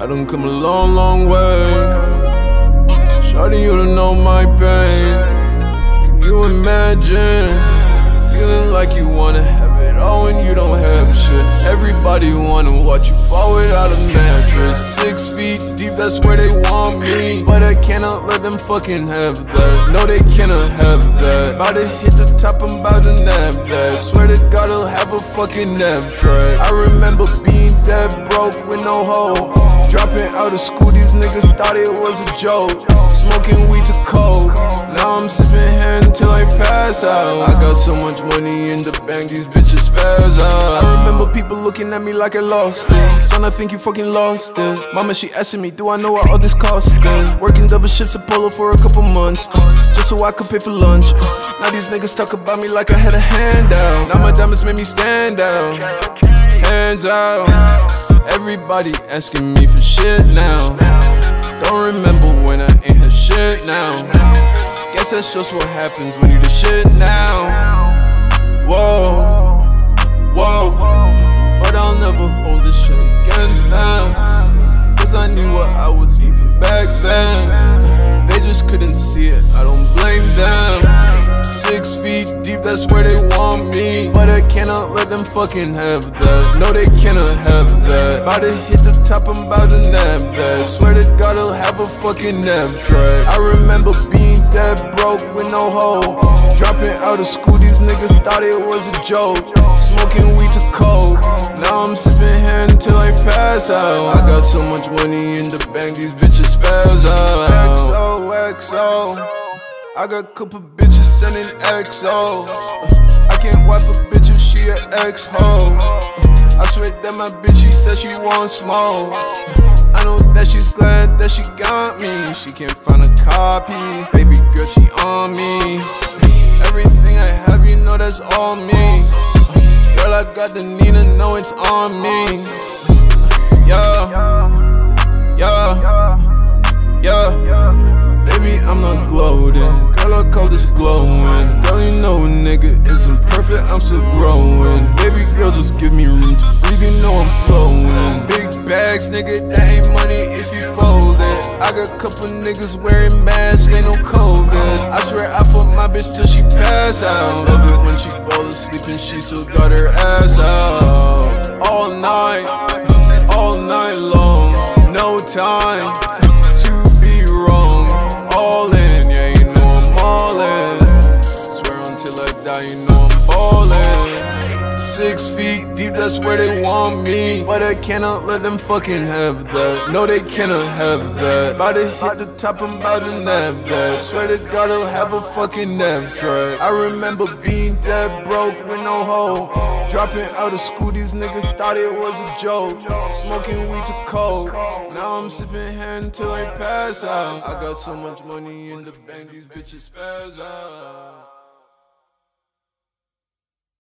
I done come a long, long way. Shawty, you don't know my pain. Can you imagine feeling like you wanna have it all when you don't have shit? Everybody wanna watch you fall without a mattress. Six feet deep, that's where they want me. But I cannot let them fucking have that. No, they cannot have that. About to hit the top, I'm about to nab that. Swear to God, I'll have a fucking nap track. I remember being dead broke with no hope. Dropping out of school, these niggas thought it was a joke. Smoking weed to coke. Now I'm sipping hand until I pass out. I got so much money in the bank, these bitches spaz out. I remember people looking at me like I lost it. Son, I think you fucking lost it. Mama, she asking me, do I know what all this costing? Working double shifts at Polo for a couple months, uh, just so I could pay for lunch. Uh. Now these niggas talk about me like I had a handout. Now my diamonds made me stand out. Hands out. Everybody asking me for shit now. Don't remember when I ain't had shit now. Guess that's just what happens when you the shit now. Whoa, whoa. But I'll never hold this shit against them. Cause I knew what I was even back then. They just couldn't see it, I don't blame them. That's where they want me. But I cannot let them fucking have that. No, they cannot have that. About to hit the top, I'm about to nab that. Swear to God, I'll have a fucking nap track. I remember being dead broke with no hope. Dropping out of school, these niggas thought it was a joke. Smoking weed to coke. Now I'm sipping hand until I pass out. I got so much money in the bank, these bitches spaz out. XO. I got couple bitches sending XO. I can't wife a bitch if she a ex hoe. I swear that my bitch, she said she want smoke. I know that she's glad that she got me. She can't find a copy. Baby girl, she on me. Everything I have, you know that's all me. Girl, I got the Nina, know it's on me. Glowing. Girl, you know a nigga isn't perfect, I'm still growing. Baby girl, just give me room to breathe, you know I'm flowing. Big bags, nigga, that ain't money if you fold it. I got a couple niggas wearing masks, ain't no COVID. I swear I fuck my bitch till she pass out. Love it when she fall asleep and she still got her ass out. All night, all night long, no time where they want me. But I cannot let them fucking have that. No, they cannot have that. About to hit the top, I'm about to nab that. Swear to God, I'll have a fucking nap track. I remember being dead broke with no hope. Dropping out of school, these niggas thought it was a joke. Smoking weed to coke. Now I'm sipping hand until I pass out. I got so much money in the bank, these bitches spaz out.